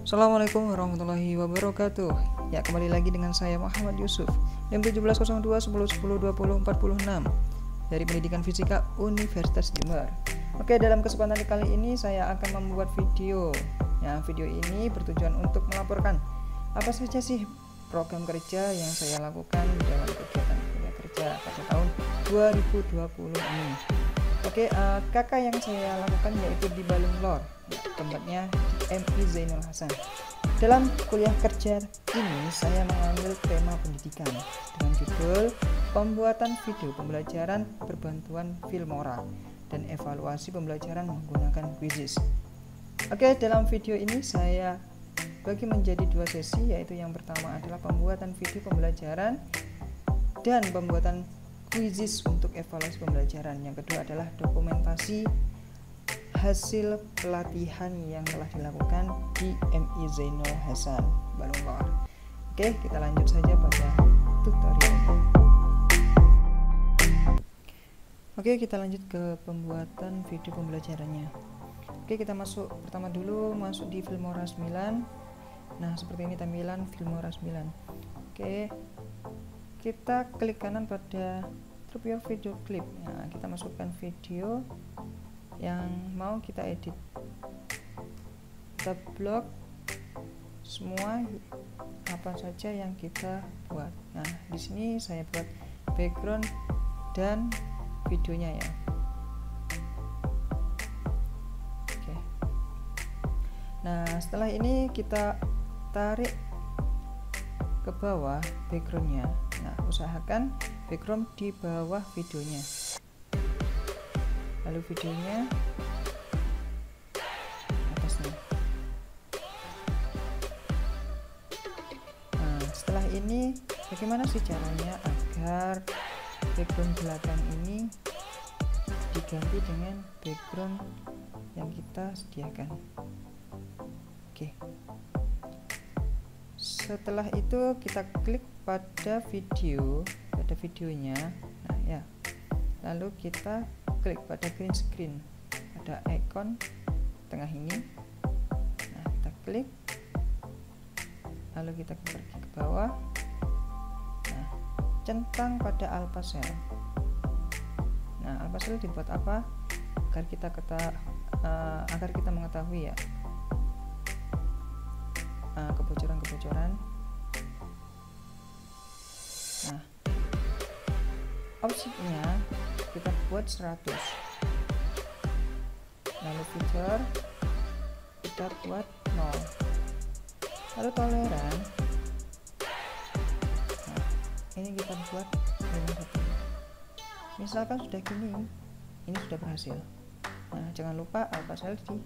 Assalamualaikum warahmatullahi wabarakatuh. Ya kembali lagi dengan saya Muhammad Yusuf. Jam 17.02 10 10 20 46 Dari Pendidikan Fisika Universitas Jember. Oke dalam kesempatan kali ini saya akan membuat video. Ya video ini bertujuan untuk melaporkan Apa saja sih program kerja yang saya lakukan dalam kegiatan kerja pada tahun 2020 ini Oke, uh, kakak yang saya lakukan yaitu di Balung Lor, tempatnya MI Zainul Hasan. Dalam kuliah kerja ini saya mengambil tema pendidikan dengan judul Pembuatan Video Pembelajaran Berbantuan Filmora dan Evaluasi Pembelajaran Menggunakan Quizzes. Oke, dalam video ini saya bagi menjadi dua sesi yaitu yang pertama adalah pembuatan video pembelajaran dan pembuatan quizzes untuk evaluasi pembelajaran. Yang kedua adalah dokumentasi hasil pelatihan yang telah dilakukan di MI Zainul Hasan Balungkor. Oke, kita lanjut saja pada tutorial. Oke, kita lanjut ke pembuatan video pembelajarannya. Oke, kita masuk pertama dulu masuk di Filmora 9. Nah, seperti ini tampilan Filmora 9. Oke, kita klik kanan pada drop your video clip. Nah, kita masukkan video yang mau kita edit. Kita blok semua apa saja yang kita buat. Nah di sini saya buat background dan videonya ya. Oke. Nah setelah ini kita tarik ke bawah backgroundnya nah usahakan background di bawah videonya. Lalu videonya atasnya. Nah setelah ini bagaimana sih caranya agar background belakang ini diganti dengan background yang kita sediakan? Oke setelah itu kita klik pada video pada videonya. Nah ya. Lalu kita klik pada green screen. Ada icon tengah ini. Nah kita klik. Lalu kita pergi ke bawah. Nah centang pada alpha cell nah alpha cell dibuat apa? Agar kita keta, uh, agar kita mengetahui ya uh, kebocoran-kebocoran. Nah offsetnya kita buat 100 lalu fitur kita buat 0 lalu toleran. Nah, ini kita buat 51 misalkan sudah gini ini sudah berhasil. Nah jangan lupa alpha di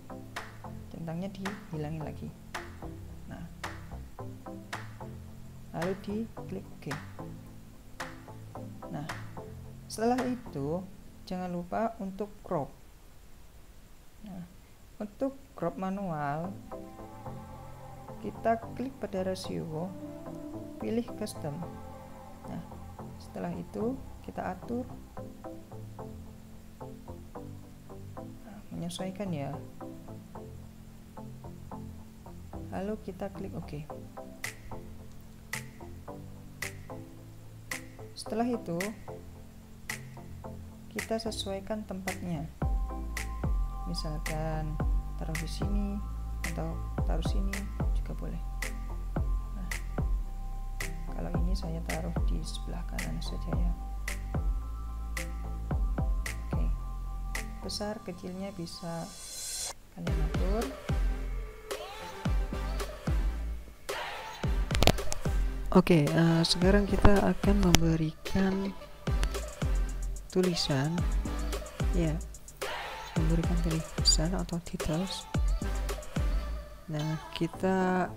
centangnya dihilangin lagi lalu di klik OK nah setelah itu jangan lupa untuk crop. Nah untuk crop manual kita klik pada rasio pilih custom. Nah setelah itu kita atur. Nah, menyesuaikan ya. Lalu kita klik OK setelah itu kita sesuaikan tempatnya. Misalkan taruh di sini atau taruh sini juga boleh. Nah kalau ini saya taruh di sebelah kanan saja ya. Oke besar kecilnya bisa kalian atur Oke, uh, sekarang kita akan memberikan tulisan. Ya memberikan tulisan atau titles nah kita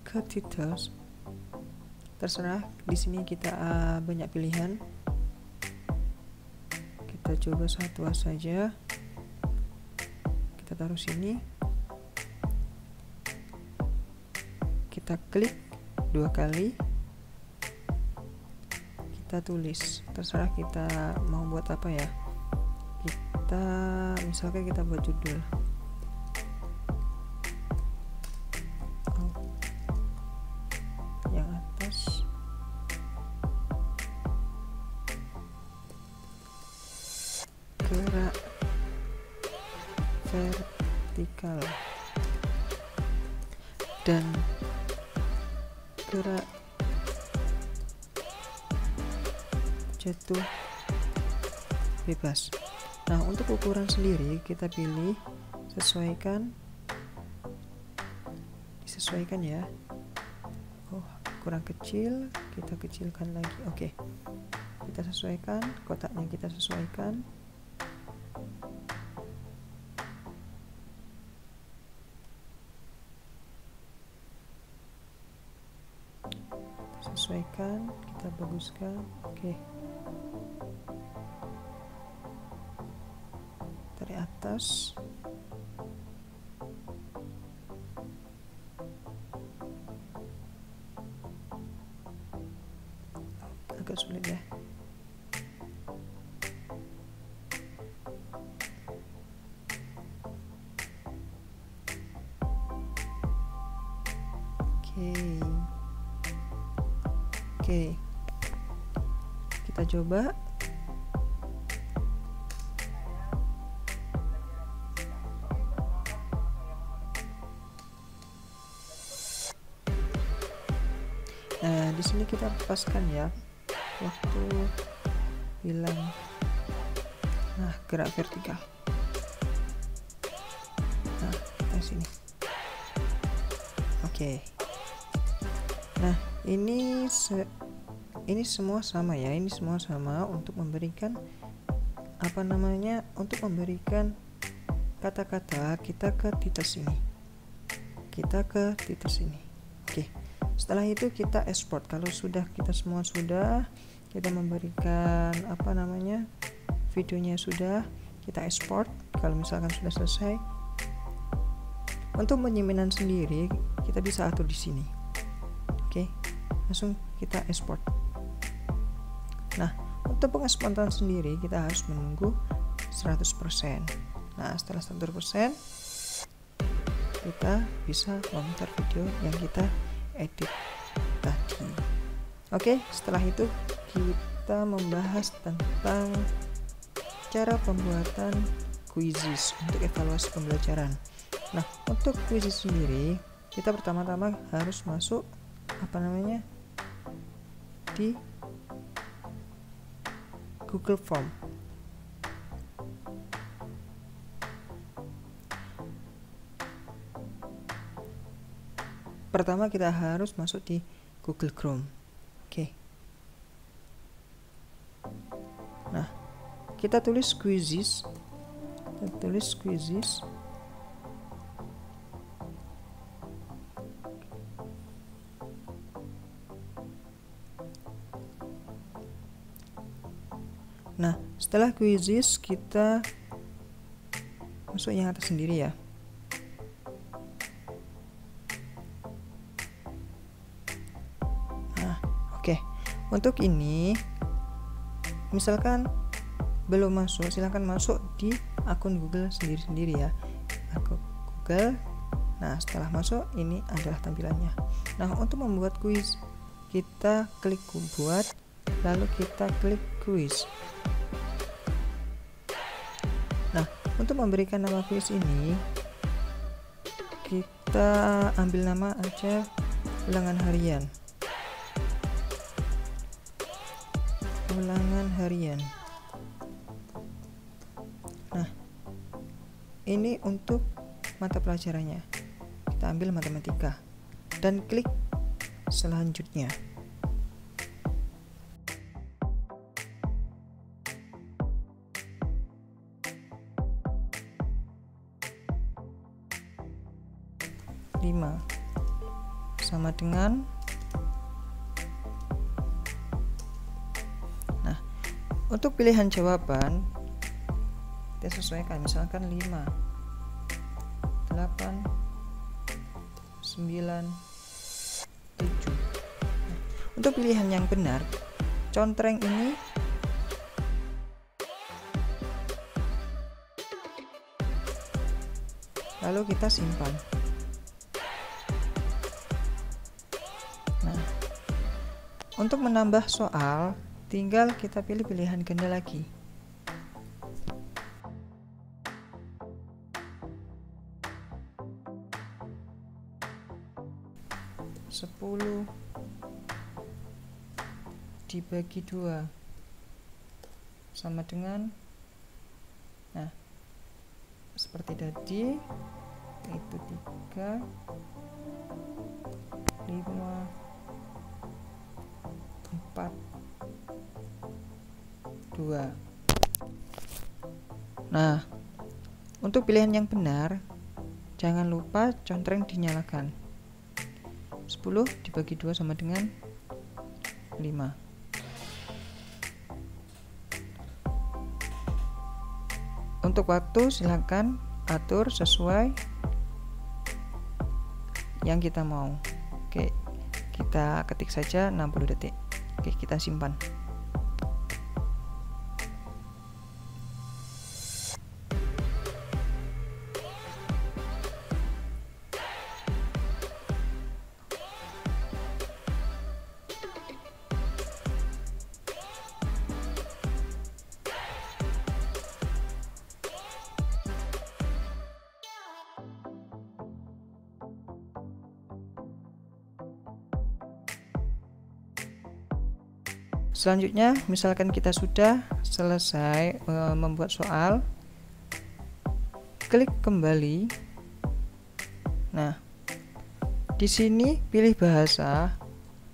ke titles terserah di sini kita uh, banyak pilihan. Kita coba satu saja. Kita taruh sini. Kita klik dua kali. Kita tulis. Terserah kita mau buat apa ya. Kita misalkan kita buat judul gerak jatuh. Bebas. Nah untuk ukuran sendiri kita pilih sesuaikan. Disesuaikan ya. Oh kurang kecil kita kecilkan lagi. Oke. Kita sesuaikan kotaknya kita sesuaikan sesuaikan kita baguskan. Oke. Dari atas. Agak sulit ya. Oke oke. Kita coba. Nah, di sini kita lepaskan ya. Waktu bilang nah gerak vertikal. Nah kita sini oke. Nah ini se ini semua sama ya ini semua sama untuk memberikan apa namanya untuk memberikan kata-kata kita ke titik sini kita ke titik sini oke setelah itu kita export. Kalau sudah kita semua sudah kita memberikan apa namanya videonya sudah kita export. Kalau misalkan sudah selesai untuk penyiminan sendiri kita bisa atur di sini. Oke langsung kita export. Nah untuk pengeksportan sendiri kita harus menunggu 100% nah setelah 100% kita bisa memutar video yang kita edit tadi. Oke setelah itu kita membahas tentang cara pembuatan quizzes untuk evaluasi pembelajaran. Nah, untuk quizzes sendiri, kita pertama-tama harus masuk apa namanya di Google Form. Pertama kita harus masuk di Google Chrome. Oke. Nah, kita tulis quizzes. Kita tulis quizzes. Nah, setelah quizzes kita masuk yang atas sendiri ya. Nah, oke. Okay. Untuk ini misalkan belum masuk silahkan masuk di akun Google sendiri-sendiri ya akun Google nah setelah masuk ini adalah tampilannya nah untuk membuat quiz kita klik buat lalu kita klik quiz nah untuk memberikan nama quiz ini kita ambil nama aja ulangan harian. Ulangan harian. Nah ini untuk mata pelajarannya. Kita ambil matematika dan klik selanjutnya dengan untuk pilihan jawaban kita sesuaikan. Misalkan 5 8 9 7 untuk pilihan yang benar contreng ini lalu kita simpan Untuk menambah soal, tinggal kita pilih pilihan ganda lagi. Sepuluh. Dibagi dua. Sama dengan nah seperti tadi itu tiga. 4 2 nah untuk pilihan yang benar jangan lupa contreng dinyalakan 10 dibagi 2 sama dengan 5 Untuk waktu silahkan atur sesuai yang kita mau. Oke, kita ketik saja 60 detik. Oke, kita simpan. Selanjutnya, misalkan kita sudah selesai e, membuat soal, klik kembali. Nah, di sini pilih bahasa.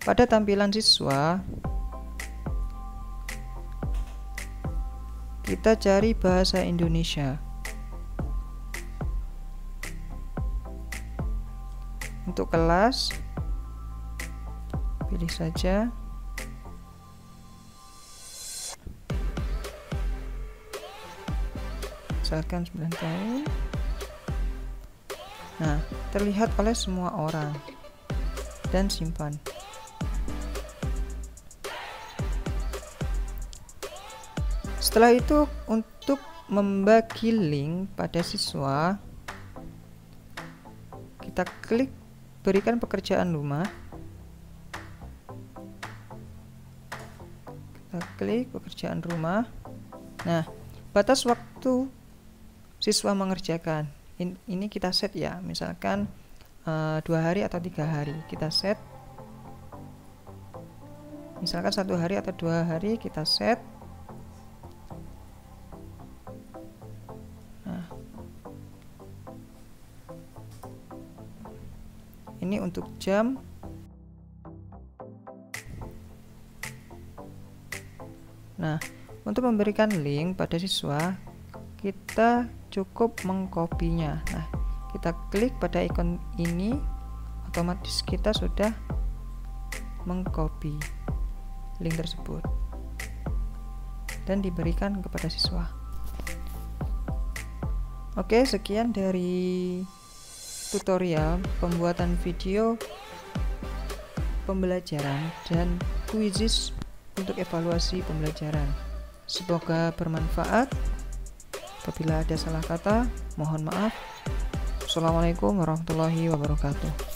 Pada tampilan siswa, kita cari bahasa Indonesia. Untuk kelas, pilih saja misalkan 9 tahun. Nah terlihat oleh semua orang dan simpan. Setelah itu untuk membagi link pada siswa kita klik berikan pekerjaan rumah. Kita klik pekerjaan rumah. Nah batas waktu siswa mengerjakan. Ini kita set ya misalkan uh, dua hari atau tiga hari kita set. Misalkan satu hari atau dua hari kita set. Nah. Ini untuk jam. Nah untuk memberikan link pada siswa kita cukup mengkopinya nah kita klik pada ikon ini otomatis kita sudah mengcopy link tersebut dan diberikan kepada siswa. Oke sekian dari tutorial pembuatan video pembelajaran dan quizzes untuk evaluasi pembelajaran. Semoga bermanfaat Apabila ada salah kata, mohon maaf. Assalamualaikum warahmatullahi wabarakatuh.